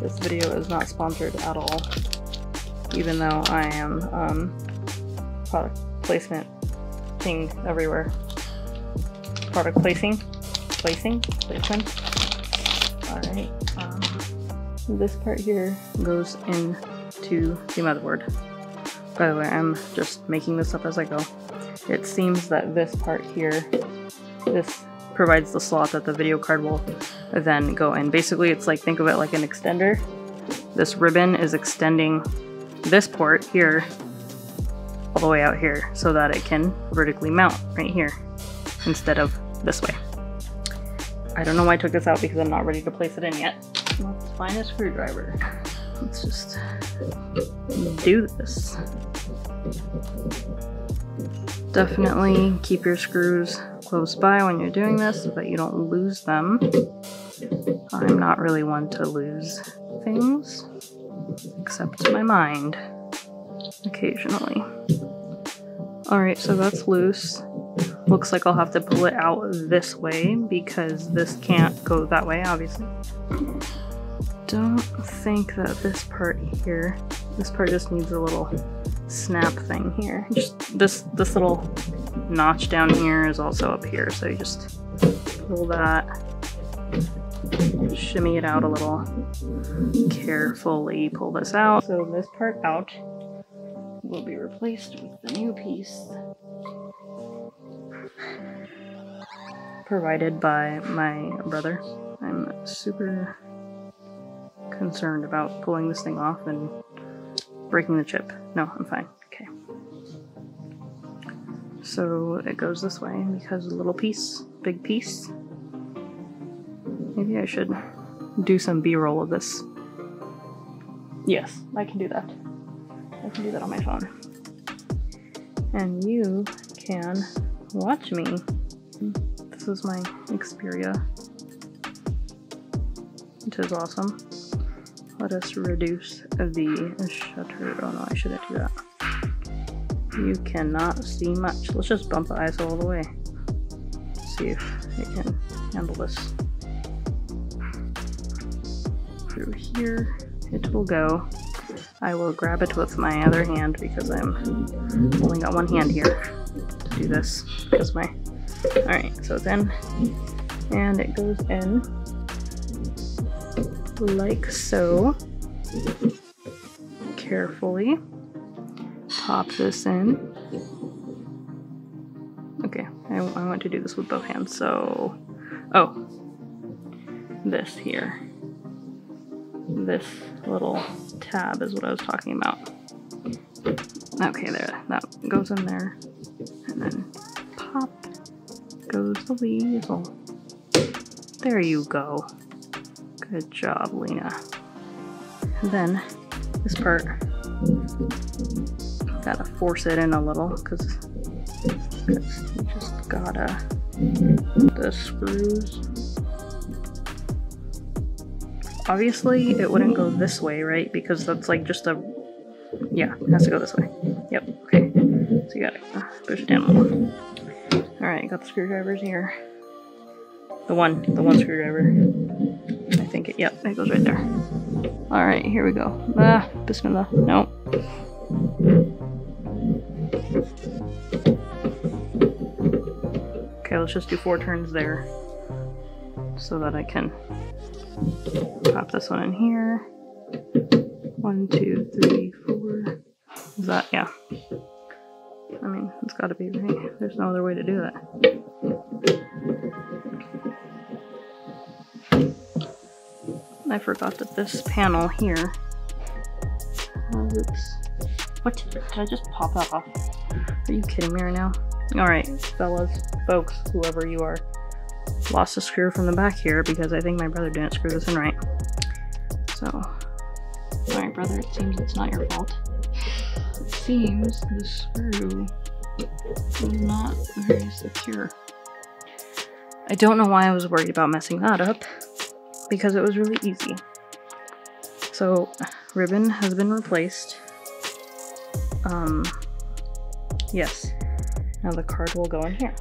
This video is not sponsored at all, even though I am um, product placement thing everywhere. Product placing, placing, placement. Alright, um, this part here goes into the motherboard. By the way, I'm just making this up as I go. It seems that this part here, this provides the slot that the video card will then go in. Basically, it's like, think of it like an extender. This ribbon is extending this port here all the way out here so that it can vertically mount right here instead of this way. I don't know why I took this out because I'm not ready to place it in yet. Let's find a screwdriver. Let's just do this. Definitely keep your screws close by when you're doing this so that you don't lose them. I'm not really one to lose things, except my mind, occasionally. Alright, so that's loose. Looks like I'll have to pull it out this way because this can't go that way, obviously. Don't think that this part here, this part just needs a little snap thing here. Just this this little notch down here is also up here, so you just pull that, shimmy it out a little, carefully pull this out. So this part out will be replaced with the new piece provided by my brother. I'm super concerned about pulling this thing off and breaking the chip. No, I'm fine. Okay. So it goes this way because a little piece, big piece. Maybe I should do some b-roll of this. Yes, I can do that. I can do that on my phone. And you can watch me. This is my Xperia, which is awesome. Let us reduce the shutter. Oh no, I shouldn't do that. You cannot see much. Let's just bump the ISO all the way. See if it can handle this. Through here, it will go. I will grab it with my other hand because I'm only got one hand here to do this because my Alright, so it's in and it goes in like so. Carefully pop this in. Okay, I, I want to do this with both hands, so... Oh, this here. This little tab is what I was talking about. Okay, there, that goes in there. And then goes the weasel. There you go. Good job, Lena. And then this part, gotta force it in a little because you just gotta the screws. Obviously, it wouldn't go this way, right? Because that's like just a yeah, it has to go this way. Yep. Okay. So you gotta push it down a little. All right, got the screwdrivers here. The one, the one screwdriver. I think it, yep, it goes right there. All right, here we go. Ah, bismillah, no. Okay, let's just do four turns there so that I can pop this one in here. One, two, three, four. Is that, yeah. It's gotta be right. There's no other way to do that. I forgot that this panel here has its... What? Did I just pop that off? Are you kidding me right now? Alright, fellas, folks, whoever you are. Lost a screw from the back here because I think my brother didn't screw this in right. So, sorry brother, it seems it's not your fault. It seems the screw not very secure. I don't know why I was worried about messing that up. because it was really easy. So ribbon has been replaced. Um, yes. Now the card will go in here.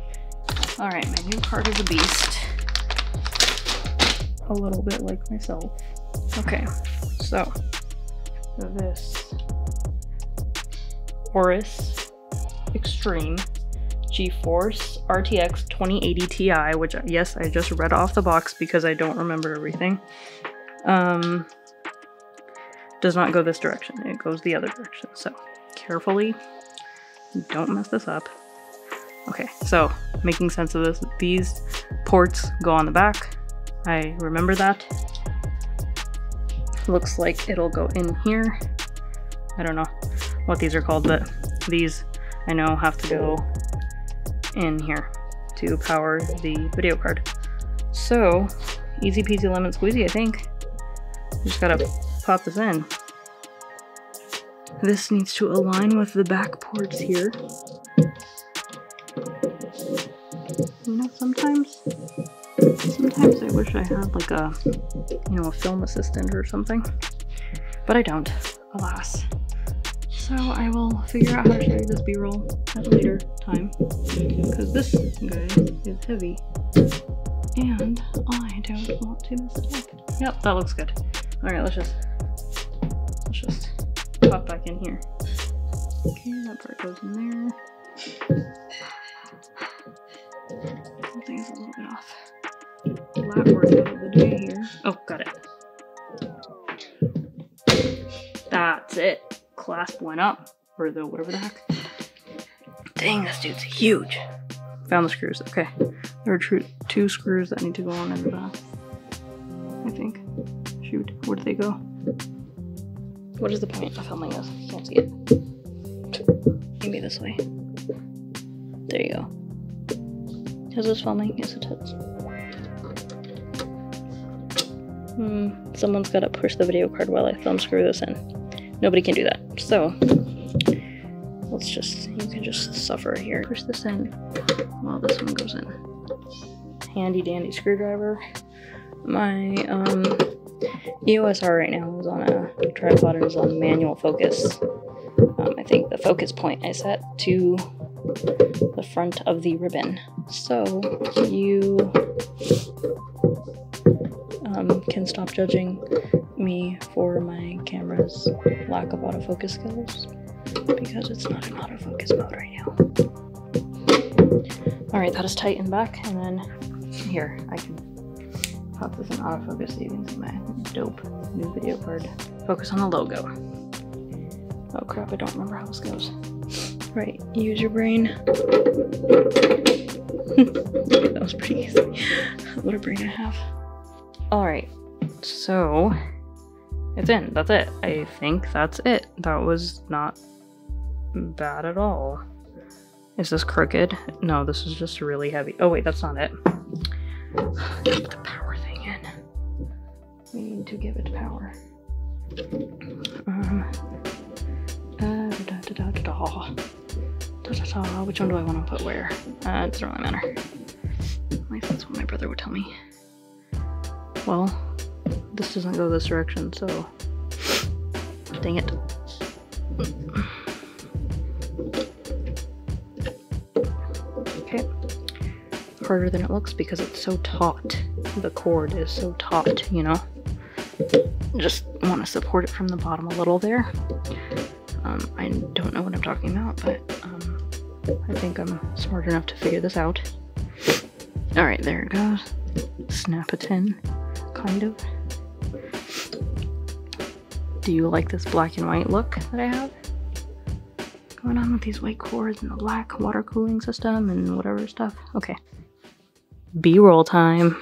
All right, my new card is a beast. A little bit like myself. Okay, so this Aorus Xtreme GeForce RTX 2080 Ti, which yes, I just read off the box because I don't remember everything. Um, does not go this direction. It goes the other direction. So carefully, don't mess this up. Okay, so making sense of this, these ports go on the back. I remember that. Looks like it'll go in here. I don't know what these are called, but these I know have to go in here to power the video card. So, easy peasy lemon squeezy, I think. Just gotta pop this in. This needs to align with the back ports here. You know, sometimes, sometimes I wish I had like a, you know, a film assistant or something, but I don't, alas. So I will figure out how to show you this b-roll at a later time, because this guy is heavy, and I don't want to mess it up. Yep, that looks good. All right, let's just, let's just pop back in here. Okay, that part goes in there. Something's a little bit off. Lab work of the day here. Oh, got it. That's it clasp went up, or the whatever the heck. Dang, this dude's huge. Found the screws. Okay, there are two screws that need to go on in the back. I think. Shoot, where did they go? What is the point of filming this? I Can't see it. Maybe this way. There you go. Is this filming? Yes, it is. Hmm, someone's gotta push the video card while I thumb screw this in. Nobody can do that. So let's just, you can just suffer here. Push this in while this one goes in. Handy dandy screwdriver. My um, EOS R right now is on a tripod and is on manual focus. Um, I think the focus point I set to the front of the ribbon. So you um, can stop judging me for my camera's lack of autofocus skills because it's not in autofocus mode right now. Alright, that is tightened back and then here, I can pop this in autofocus so you can see my dope new video card. Focus on the logo. Oh crap, I don't remember how this goes. Right, use your brain. that was pretty easy. what a brain I have. Alright, so it's in. That's it. I think that's it. That was not bad at all. Is this crooked? No, this is just really heavy. Oh wait, that's not it. Put the power thing in. We need to give it power. Um, uh, da, da, da, Which one do I want to put where? Uh, it doesn't really matter. At least that's what my brother would tell me. Well, this doesn't go this direction, so dang it. Okay. Harder than it looks because it's so taut. The cord is so taut, you know? Just want to support it from the bottom a little there. Um, I don't know what I'm talking about, but um, I think I'm smart enough to figure this out. Alright, there it goes. Snap it in, kind of. Do you like this black and white look that I have? Going on with these white cords and the black water cooling system and whatever stuff. Okay. B-roll time.